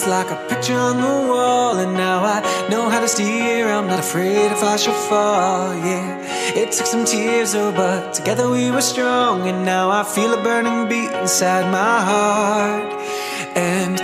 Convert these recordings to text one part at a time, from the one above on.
just like a picture on the wall. And now I know how to steer. I'm not afraid if I should fall. Yeah, it took some tears, oh, but together we were strong. And now I feel a burning beat inside my heart. And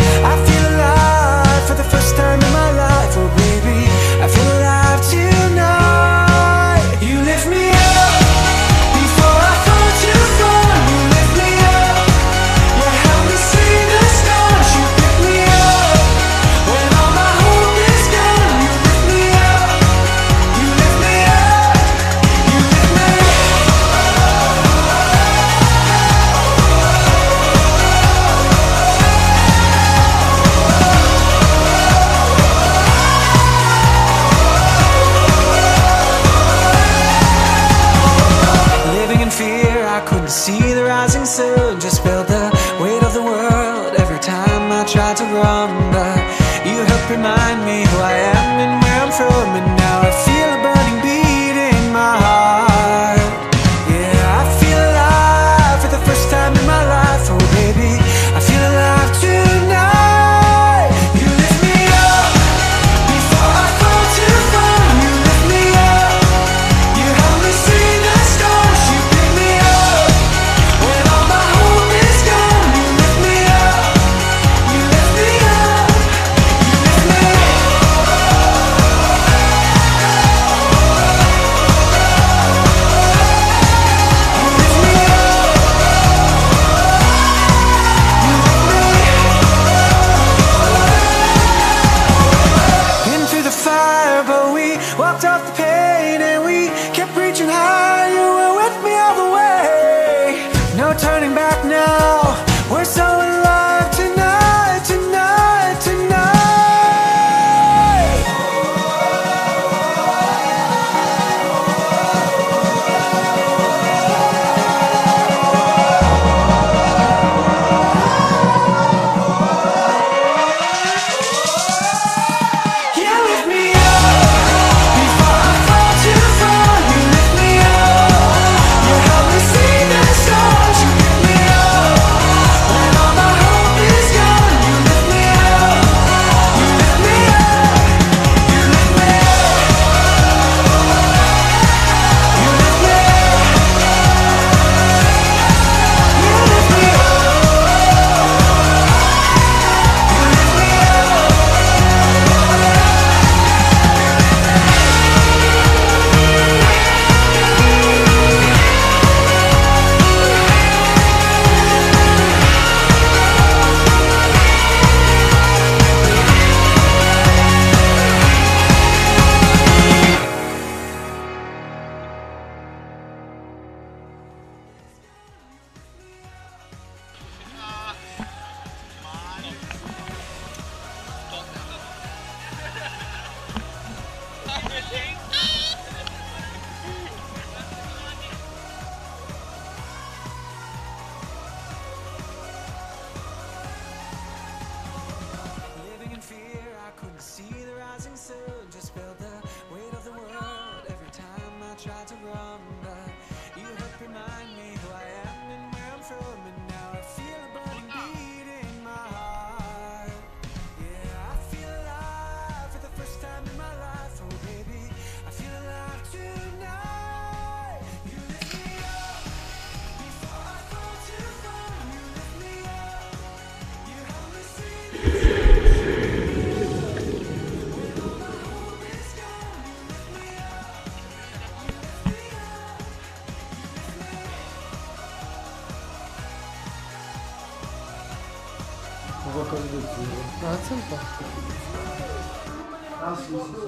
to see the rising sun. Just felt the weight of the world every time I tried to we walked off the page. see o qualcosa del tipo. Mazza un po'. Ah sì, sì, sì.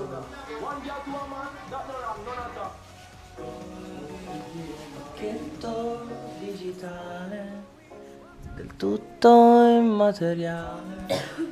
Pacchetto digitale, del tutto immateriale.